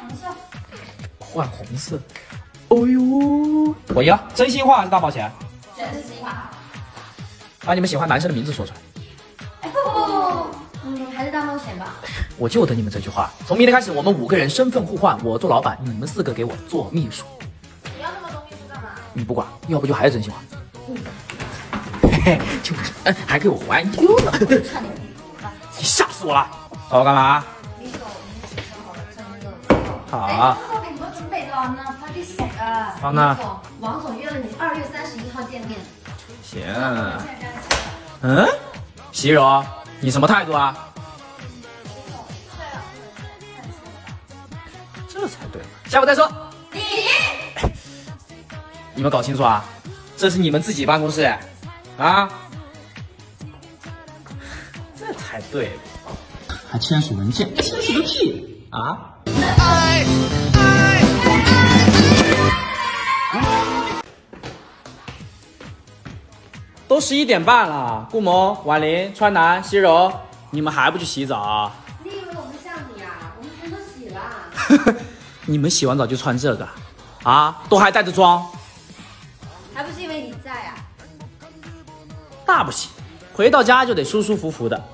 红色。换红色。哦呦，我赢了，真心话还是大冒险？选是真心话。把你们喜欢男生的名字说出来。哎不不不不不，嗯，还是大冒险吧。我就等你们这句话。从明天开始，我们五个人身份互换，我做老板，你们四个给我做秘书。你要那么多秘书干嘛？你不管，要不就还是真心话。嘿嘿，就是，嗯，还给我还丢了。你吓死我了！找我干嘛？好了，趁热。好。都给你们准备的呢，发给谁啊？好呢。王总约了你二月三十一号见面。行。嗯？席柔，你什么态度啊？这才对，下午再说。你，你们搞清楚啊，这是你们自己办公室，啊，这才对，还签署文件，签署个屁啊！都十一点半了，顾萌、婉玲、川南、西柔，你们还不去洗澡？你以为我们像你啊？我们全都洗了。你们洗完澡就穿这个，啊，都还带着妆，还不是因为你在啊？那不行，回到家就得舒舒服服的。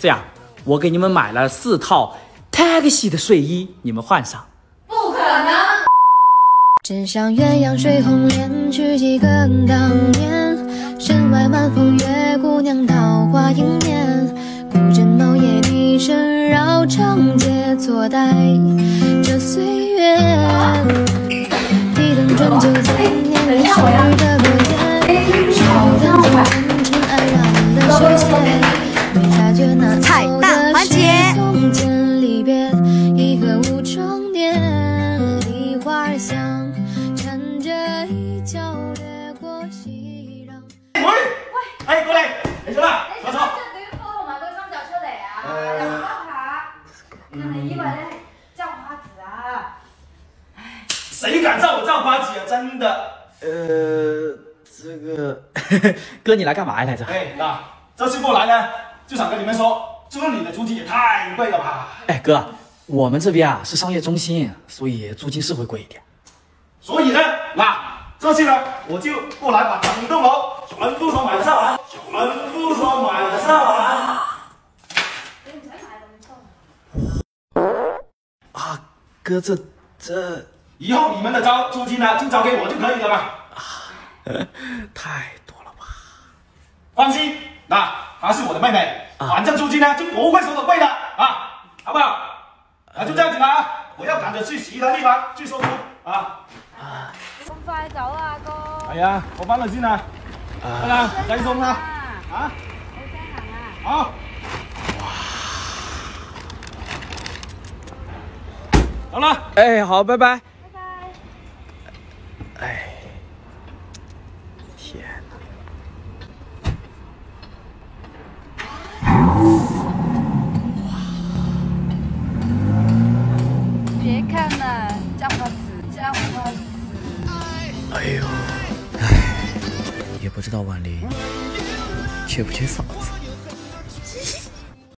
这样，我给你们买了四套 taxi 的睡衣，你们换上。不可能。枕上鸳鸯睡红莲，曲几个当年。身外晚风月，姑娘桃花映面，古镇茅夜笛声绕长街，坐待衣角掠过西。喂喂，哎，过来，没事吧？坐坐。这对普通嘛，都上轿车来啊，谁敢叫我叫花子啊？真的。呃，这个 哥，你来干嘛来着？哎，那这次过来呢，就想跟你们说，这里的租金也太贵了吧？哎，哥，我们这边啊是商业中心，所以租金是会贵一点。所以呢，那这次呢，我就过来把整栋楼。全部都买得上完，全部都买得上完。啊，哥，这这以后你们的交租金呢，就交给我就可以了嘛。太多了吧？放心，那她是我的妹妹，反正租金呢就不会收的贵的啊，好不好？那就这样子吧，我要赶着去其他地方去收租啊啊。咁快走啊，哥？系啊，我翻去先啊。得啦，仔送啦，啊，好先行啊，好，哇，好了，哎，好，拜拜，拜拜，哎，天哇，哎呦。哎，也不知道婉玲缺不缺嫂子？